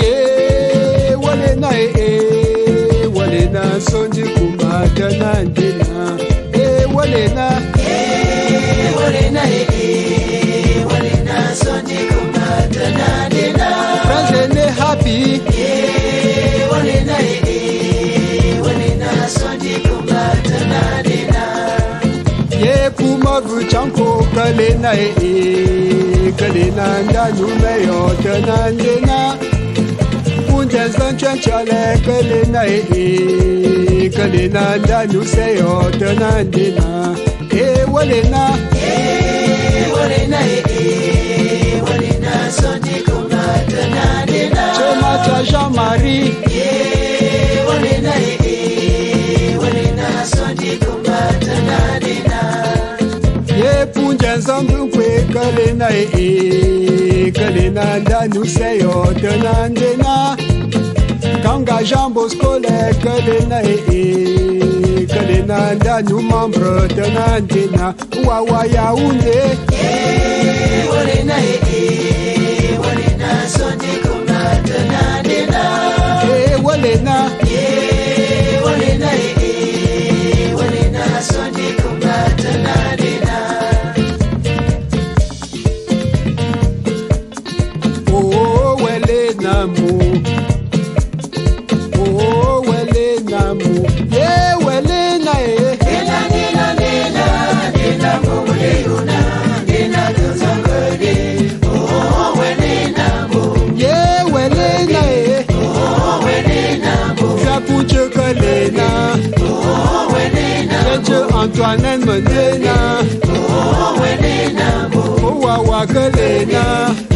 ye wale na e wale na sonji kuma tana dena e wale na friends ne happy ye kuma na e kale na ndanu meyo tana dena kunje zanchen na. E kale na ndanu seyo tana dena e wale na chema cha Jean-Marie. Ye punje zambu kwe kale na e na ndanu seyo tana dena kanga Jean Bosco le kale na e kale na ndanu membre tana dena wawa yaounde e Antoinette Menena. Oh, Wenena. Oh, Wawakelena. Oh,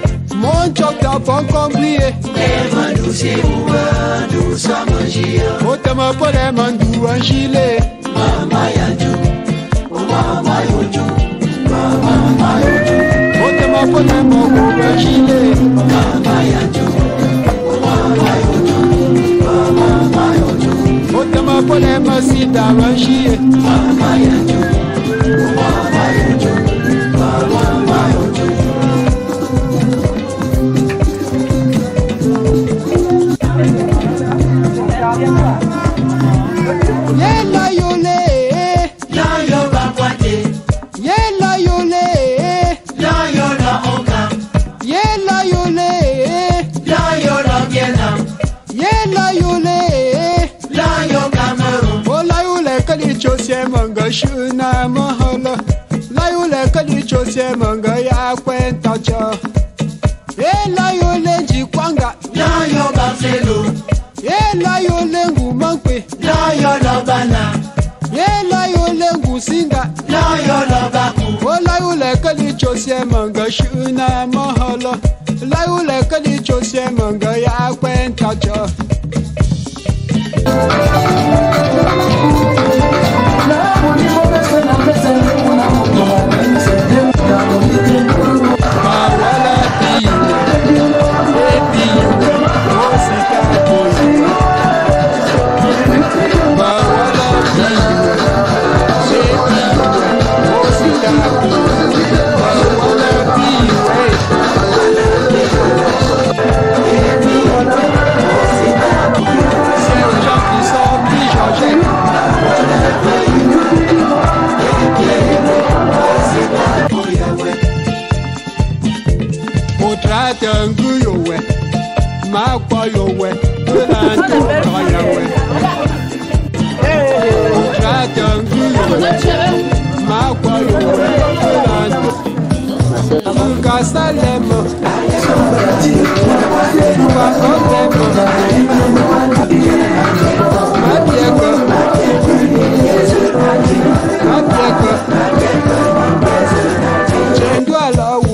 pon kombliye. Otama pole mandu anjile. Otama pole mandu anjile. Otama pole masida anjile. mașina măhălă Laiule că nici o se mângâia cuenta cea E laiule jiquanga Da yo barcelu E laiule ngu mankwe Da yo lobana. E laiule ngu singa Da yo lobaku. O laiule că nici o se mângâșina măhălă Laiule că nici o se mângâia Thank you. Nkasa lẹ́mọ̀. Nkasa lẹ́mọ̀. Mábìẹ̀kọ̀. Mábìẹ̀kọ̀. Jẹ̀ndú àlọ́wù.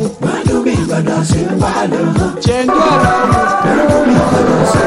Jẹ̀ndú àlọ́wù. Jẹ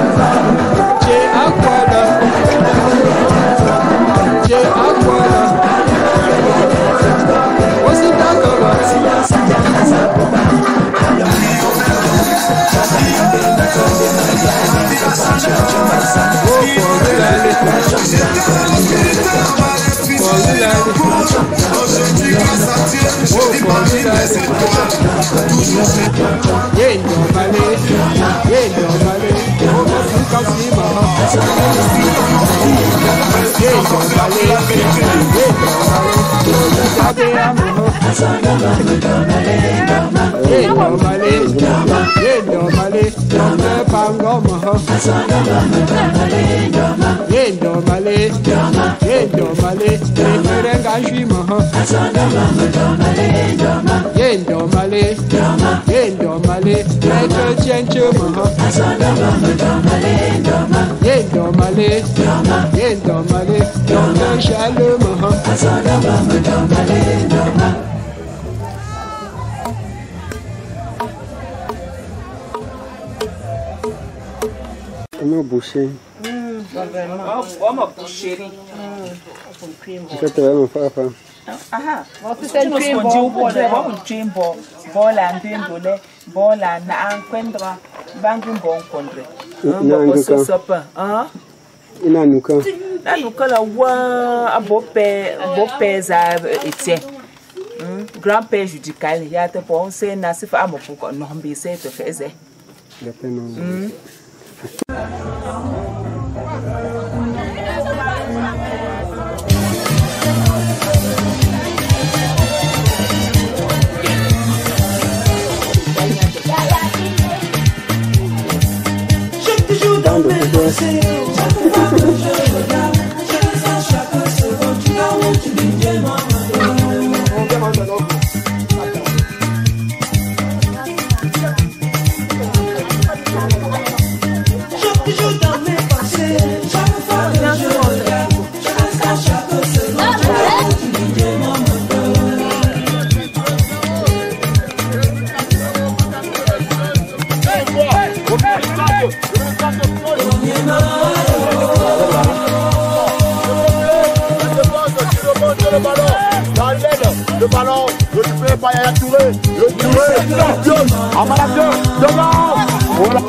Yendomale, yendomale, maître tienche maha. Yendomale, yendomale, docteur Charles maha. Comment boucher vraiment bouché. Mmh, vraiment. Oh, ma boucherie. Mmh. Mtoto wenu papa. Aha, wakusenjimbo ubone wakunjimbo bola mpindule bola na ankwendra bangu mbonkondre. Nanguka. Sopa. Aha. Inanuka. Inanuka la wa abope abope za etie. Grand-père judical, y a te bon, c'est nasifa amopuko, non, c'est te faisait. Obrigado. Le ballon, récupéré par Yaya Touré. Le Touré, Dios, en manager, devant. Voilà.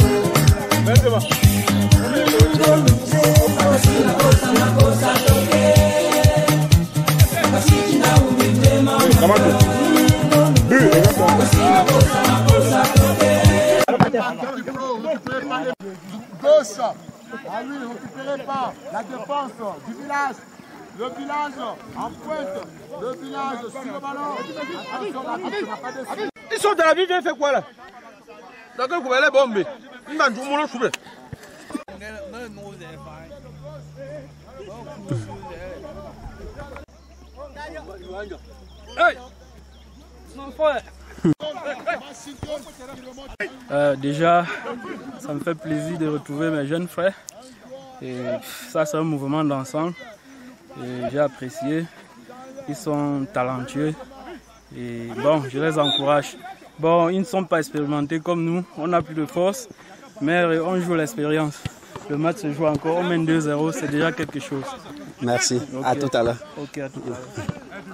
Gauche, à lui, récupéré par la défense du village. Le village en pointe, le village sur le ballon. Ils sont dans la ville, j'ai fait quoi là D'accord, vous allez bomber. Ils m'ont dit, mon Euh, déjà, ça me fait plaisir de retrouver mes jeunes frères. Et ça, c'est un mouvement d'ensemble. J'ai apprécié. Ils sont talentueux. Et bon, je les encourage. Bon, ils ne sont pas expérimentés comme nous. On n'a plus de force. Mais on joue l'expérience. Le match se joue encore. On mène 2-0. C'est déjà quelque chose. Merci. À Ok. tout à l'heure. Ok, à tout à l'heure.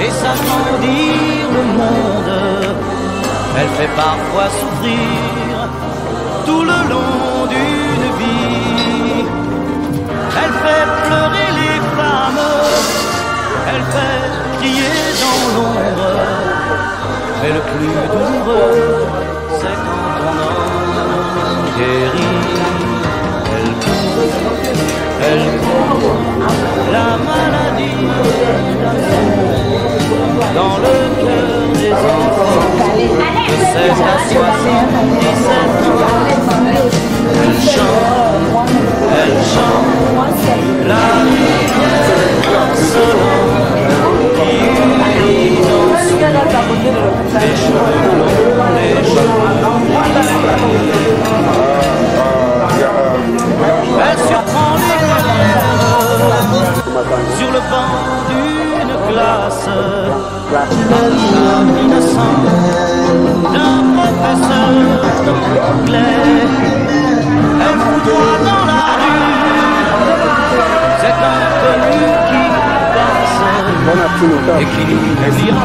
Et s'agrandir le monde. Elle fait parfois souffrir tout le long d'une vie. Elle fait pleurer les femmes, elle fait crier dans l'ombre. Mais le plus douloureux, c'est quand on en guérit. Elle court, la maladie dans le cœur des enfants. De 16 à 77 passe et qui n'oubliera